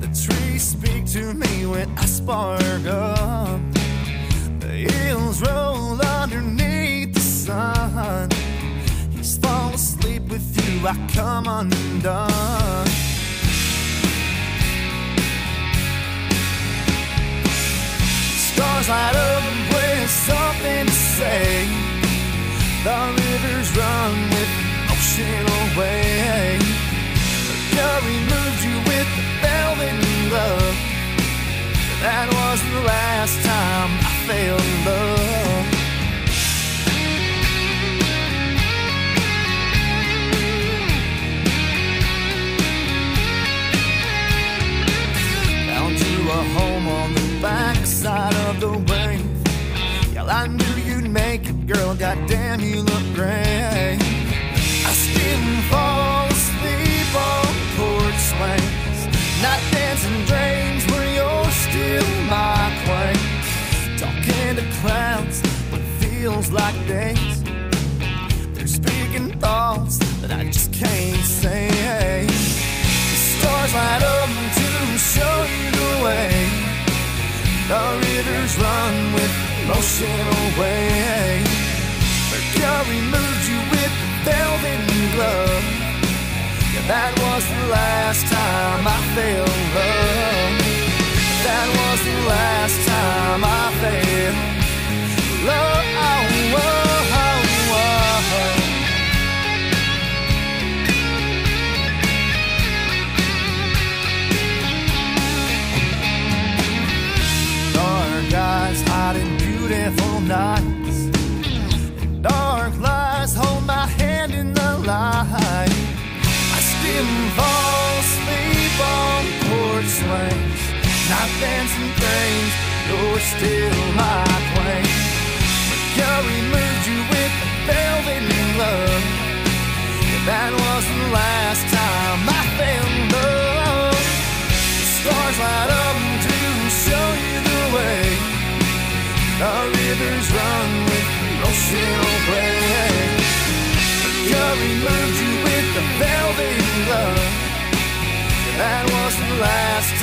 The trees speak to me when I spark up. The hills roll underneath the sun. He's fall asleep with you, I come undone. Stars light up with something to say. The rivers run with I knew you'd make it, girl. Goddamn, you look great. I still fall clouds, but feels like days. They're speaking thoughts that I just can't say. The stars light up to show you the way. The rivers run with motion away. Mercury moved you with velvet glove. Yeah, that was the last time I fell Night dancing things, you're still my queen. Mercury moved you with the velvet. Yeah, that was the last time I fell in love. The stars light up to show you the way. The rivers run with the ocean away. Mercury moved you with the velvet. Yeah, that was the last.